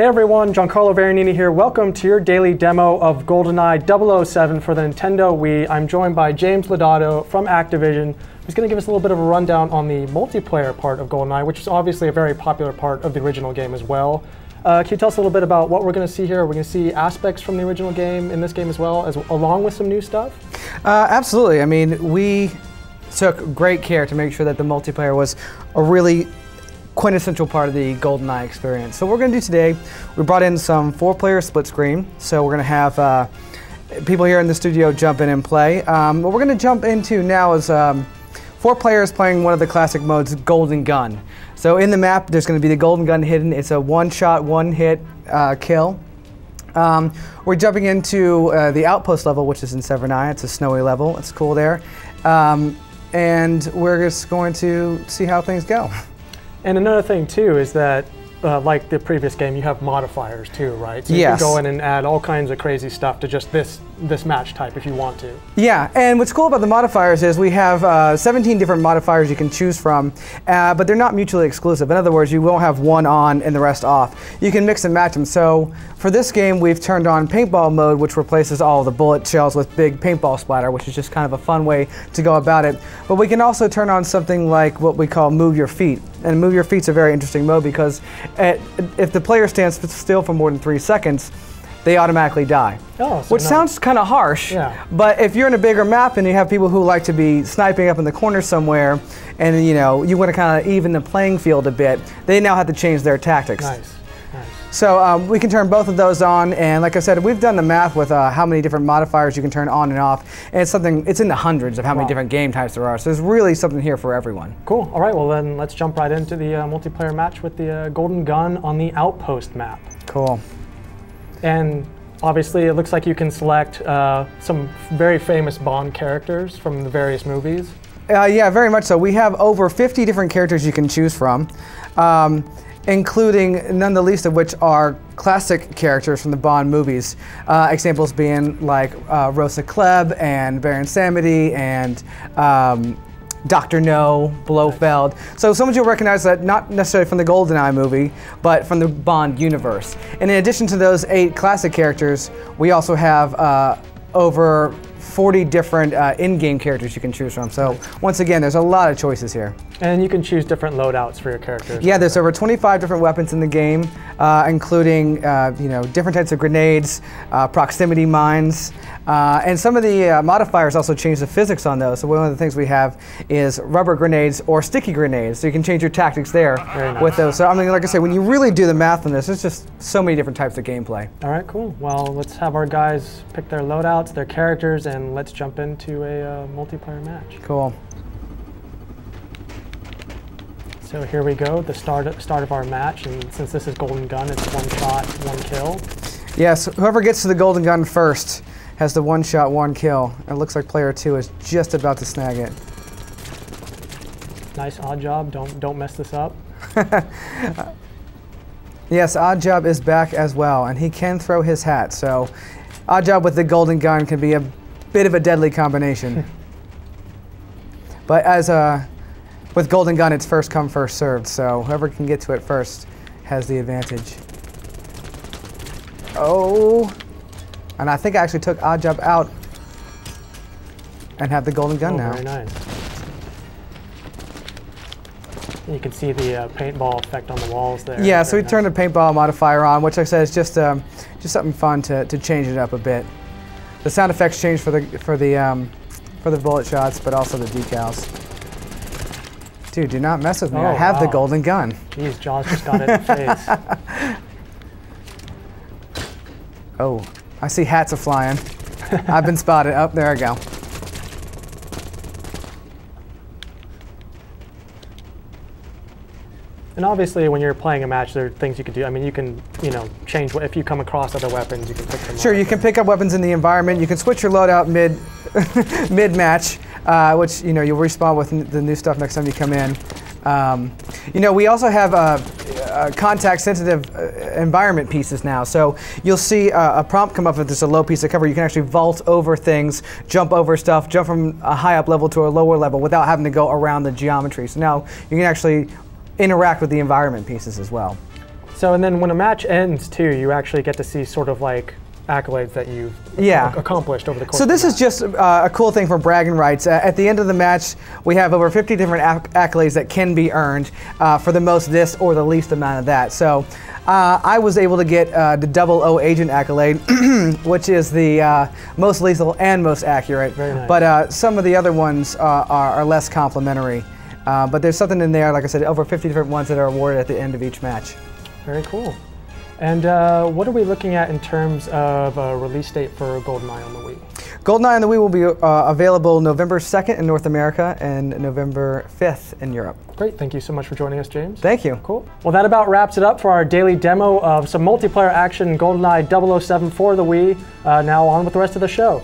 Hey everyone, Giancarlo Varanini here. Welcome to your daily demo of GoldenEye 007 for the Nintendo Wii. I'm joined by James Lodato from Activision, who's going to give us a little bit of a rundown on the multiplayer part of GoldenEye, which is obviously a very popular part of the original game as well. Uh, can you tell us a little bit about what we're going to see here? We're going to see aspects from the original game in this game as well, as along with some new stuff. Uh, absolutely. I mean, we took great care to make sure that the multiplayer was a really quintessential part of the GoldenEye experience. So what we're going to do today, we brought in some four-player split screen. So we're going to have uh, people here in the studio jump in and play. Um, what we're going to jump into now is um, four players playing one of the classic modes, Golden Gun. So in the map, there's going to be the Golden Gun hidden. It's a one-shot, one-hit uh, kill. Um, we're jumping into uh, the outpost level, which is in Severnaya. It's a snowy level. It's cool there. Um, and we're just going to see how things go. And another thing too is that uh, like the previous game, you have modifiers too, right? So you yes. can go in and add all kinds of crazy stuff to just this this match type if you want to. Yeah, and what's cool about the modifiers is we have uh, 17 different modifiers you can choose from, uh, but they're not mutually exclusive. In other words, you won't have one on and the rest off. You can mix and match them. So for this game, we've turned on paintball mode, which replaces all the bullet shells with big paintball splatter, which is just kind of a fun way to go about it. But we can also turn on something like what we call move your feet. And move your feet's a very interesting mode because at, if the player stands still for more than three seconds, they automatically die. Oh, so which no. sounds kind of harsh. Yeah. But if you're in a bigger map and you have people who like to be sniping up in the corner somewhere, and you know you want to kind of even the playing field a bit, they now have to change their tactics. Nice. So um, we can turn both of those on, and like I said, we've done the math with uh, how many different modifiers you can turn on and off, and it's something. It's in the hundreds of how many Wow. different game types there are. So there's really something here for everyone. Cool. All right. Well, then let's jump right into the uh, multiplayer match with the uh, Golden Gun on the Outpost map. Cool. And obviously, it looks like you can select uh, some very famous Bond characters from the various movies. Uh, yeah, very much so. We have over 50 different characters you can choose from, um, including none the least of which are classic characters from the Bond movies. Uh, examples being like uh, Rosa Klebb and Baron Samedi and um, Dr. No, Blofeld. So some of you will recognize that not necessarily from the GoldenEye movie, but from the Bond universe. And in addition to those eight classic characters, we also have uh, over 40 different uh, in-game characters you can choose from. So once again, there's a lot of choices here. And you can choose different loadouts for your characters. Yeah, there's over 25 different weapons in the game, uh, including uh, you know different types of grenades, uh, proximity mines, uh, and some of the uh, modifiers also change the physics on those. So one of the things we have is rubber grenades or sticky grenades. So you can change your tactics there nice. with those. So I mean, like I said, when you really do the math on this, there's just so many different types of gameplay. All right, cool. Well, let's have our guys pick their loadouts, their characters, and let's jump into a uh, multiplayer match. Cool. So here we go, the start start of our match, and since this is Golden Gun, it's one shot, one kill. Yes, whoever gets to the golden gun first has the one shot, one kill. It looks like player two is just about to snag it. Nice Oddjob. Don't don't mess this up. Yes, Oddjob is back as well, and he can throw his hat. So, Oddjob with the golden gun can be a bit of a deadly combination. but as uh, with golden gun, it's first come, first served. So whoever can get to it first has the advantage. Oh, and I think I actually took Oddjob out and have the golden gun oh, now. very nice. You can see the uh, paintball effect on the walls there. Yeah, so we Very turned the paintball modifier on, which like I said is just um, just something fun to, to change it up a bit. The sound effects change for the for the um, for the bullet shots, but also the decals. Dude, do not mess with me. I Oh, have the golden gun. Jeez, Jaws just got it in the face. Oh, I see hats are flying. I've been spotted. Oh, there I go. And obviously, when you're playing a match, there are things you can do. I mean, you can, you know, change what if you come across other weapons, you can pick them Sure, up. you can pick up weapons in the environment. You can switch your loadout mid mid match, uh, which you know you'll respawn with the new stuff next time you come in. Um, you know, we also have uh, uh, context-sensitive environment pieces now. So you'll see a prompt come up if there's a low piece of cover. You can actually vault over things, jump over stuff, jump from a high up level to a lower level without having to go around the geometry. So now you can actually interact with the environment pieces as well. So, and then when a match ends too, you actually get to see sort of like accolades that you've Yeah. accomplished over the course So of the this is just uh, a cool thing for bragging rights. Uh, at the end of the match, we have over 50 different acc- accolades that can be earned uh, for the most this or the least amount of that. So uh, I was able to get uh, the double O agent accolade, which is the uh, most lethal and most accurate. Very nice. But uh, some of the other ones uh, are, are less complimentary. Uh, but there's something in there, like I said, over 50 different ones that are awarded at the end of each match. very cool. And uh, what are we looking at in terms of a release date for GoldenEye on the Wii? GoldenEye on the Wii will be uh, available November 2nd in North America and November 5th in Europe. Great, thank you so much for joining us, James. Thank you. Cool. Well, that about wraps it up for our daily demo of some multiplayer action GoldenEye 007 for the Wii. Uh, now on with the rest of the show.